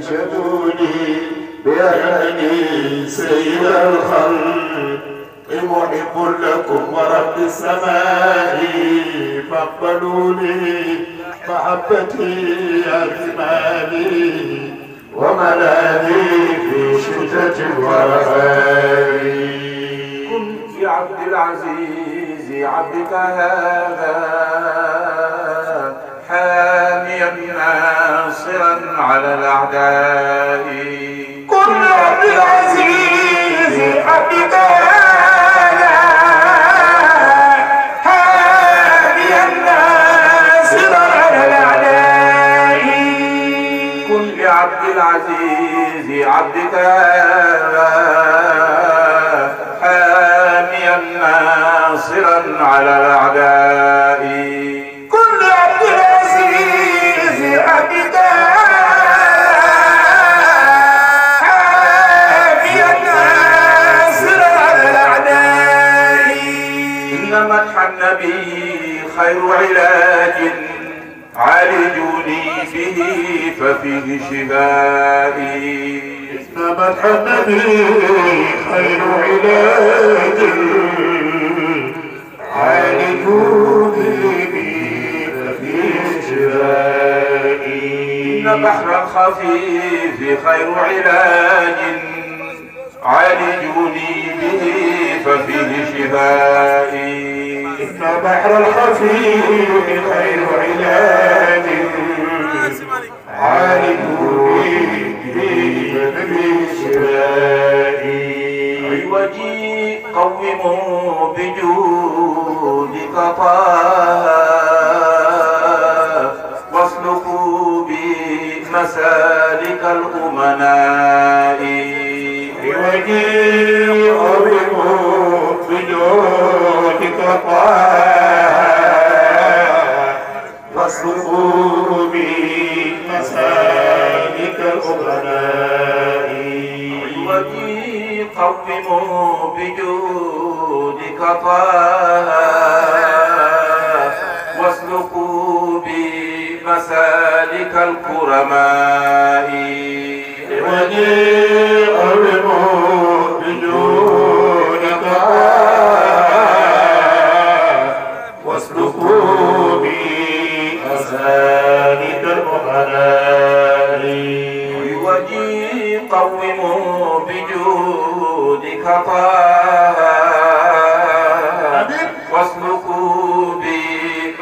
شدوني بأنني سيد الخلق. محب لكم ورب السماء فاقبلوني محبتي أكمالي وملاذي في شدة الورخاء كن بعبد العزيز عبدك هذا على الأعداء. كن عبد العزيز عبدك هذا حاميا ناصرا على الأعداء. كن لعبد العزيز عبدك حاميا ناصرا على الأعداء. ففيه شفائي. مدح النبي خير علاج. عالجوني به ففي شفائي. إن بحر الخفيف خير علاج. عالجوني به ففيه شفائي. إن بحر الخفيف خير علاج. عالجوني به ففي شفائي عوجي قوموا بجودك طه واسلكوا بي مسالك الأمناء وجي أرموا بجودك قوموا بجودك طه واسلكوا بي مسالك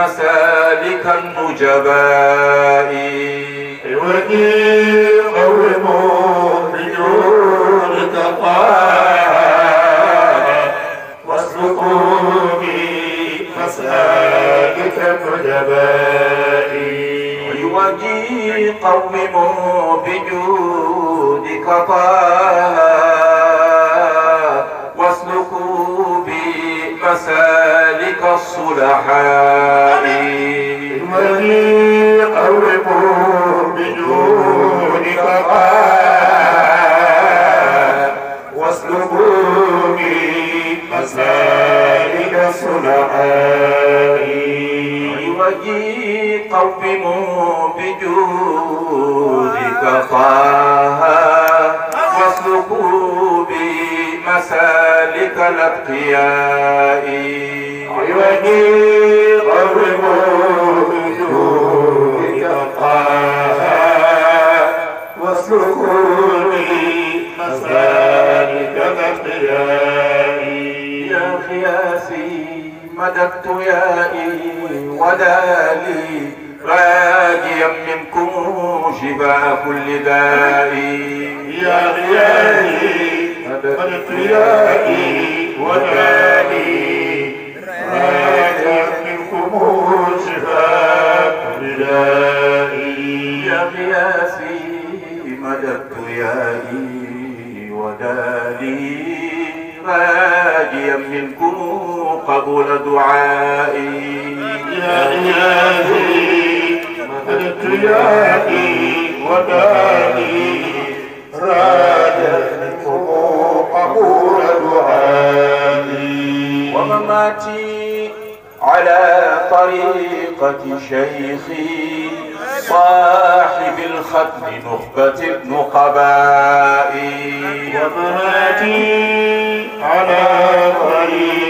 مسالك النجباء وجي قوموا بجودك واسلكوا بي مسالك النجباء وجي قوموا بجودك طه واسلكوا بي مسالك الصلحاء. مسالك الصلحاء وجي قوموا بجودك مددت يائي ودالي راجيا منكم شفاء كل داء يا غيائي مددت يائي وداني راجع منكم شفاء بدائي يا غياسي مددت يائي ودالي راجيا منكم قبول دعائي. يا إلهي مددت يائي وداني راجع قبول دعائي ومماتي على طريقة شيخي صاحب ختم نخبة النقباء ومهاتي على طريقة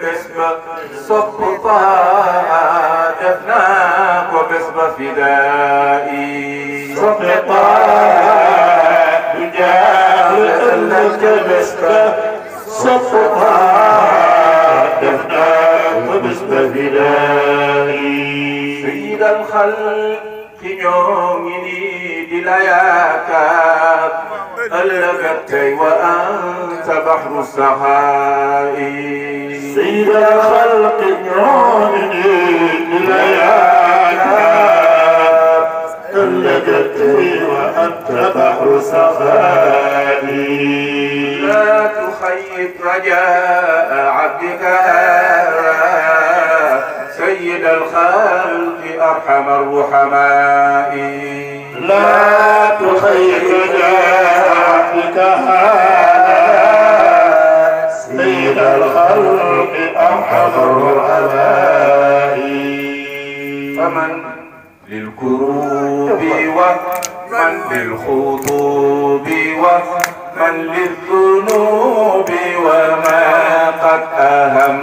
باسم سقطا أفناك وباسم فدائي. سقطا بجاه لأنك باسم سقطا أفناك وباسم فدائي. سيد الخلق يومني بلاياك ألغتني وأنت بحر السحائي. سيد الخلق نورني لليالي تلقتني وأنت بحر سخائي لا تخيب رجاء عبدك هذا سيد الخلق أرحم الرحماء. لا تخيب جاحك هذا سيد الخلق أرحم الرحماء فمن للكروب ومن للخطوب ومن للذنوب وما قد أهم.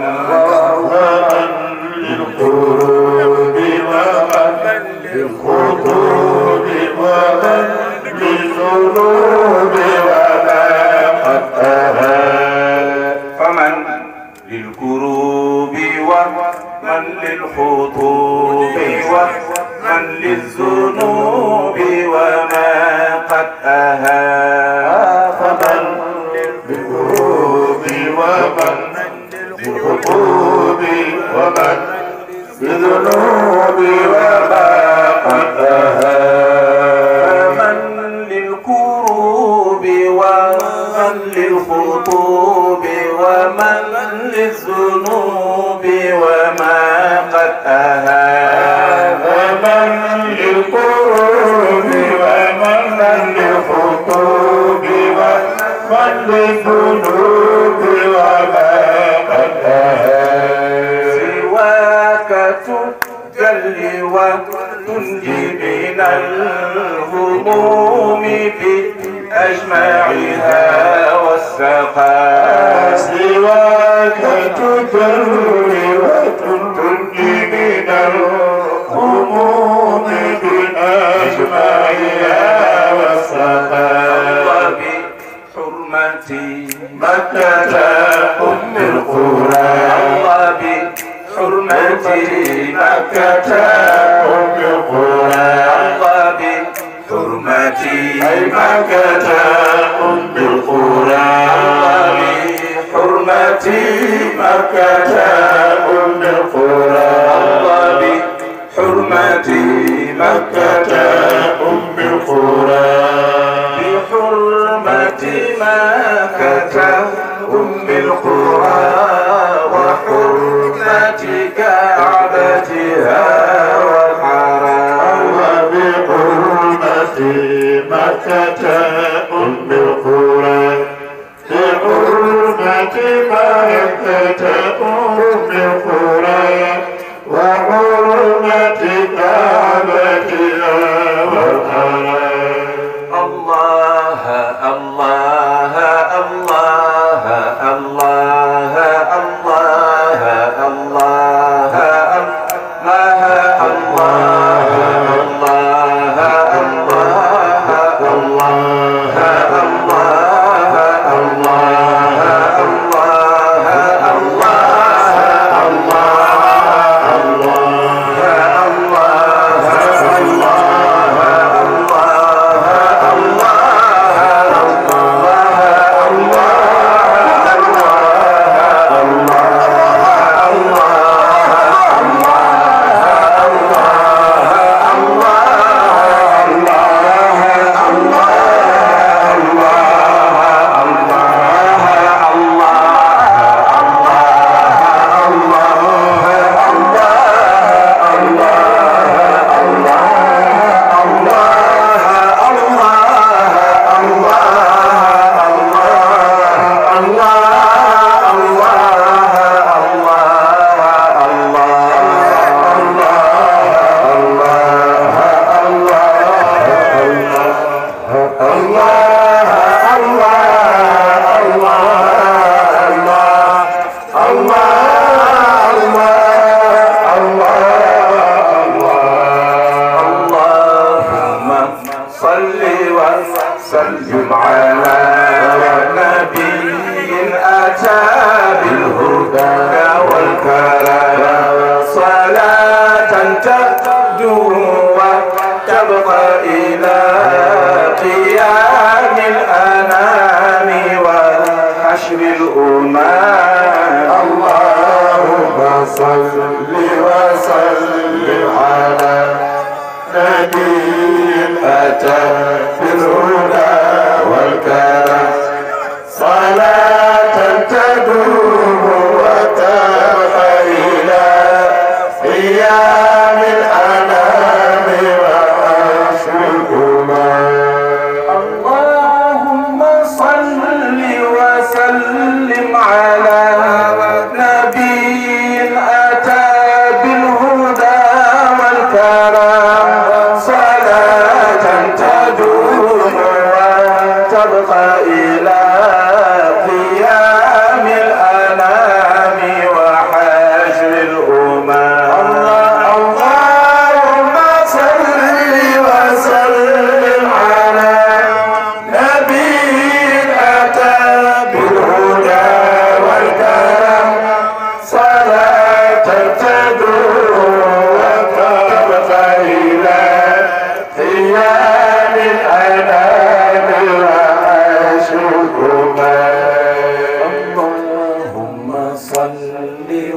ومن للقلوب ومن للخطوب ومن للذنوب ومن للذنوب وما قد أهان فمن للكروب ومن للخطوب ومن للذنوب وما قد أهان ومن للقرون ومن للخطوب ومن للذنوب وما الجل وتنجي من الهموم في أجمعها والسقاس سواك تدري وتنجي من الهموم في أجمعها والسقاس وبحرمة مكة أم القرى وبحرمة مكة أم القرى الله بحرمة أي مكة أم القرى بحرمة مكة أم القرى فتاة أم القرى لحرمة ما سلم على نبي أتى بالهدى والكرم صلاة تبدو وتبقى إلى قيام الأنام وحشر الأمام. اللهم صل وسلم على نبي Ta-da,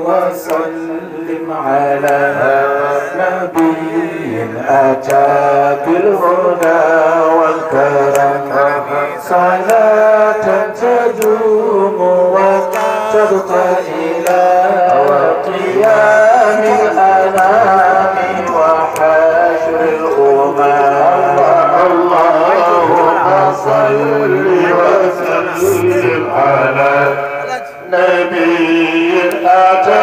وسلم على نبي أتى بالهدى والكرم. صلاة تدوم وتبقى إلى قيام الأنام وحشر الأمم اللهم صل وسلم على نبي Atta.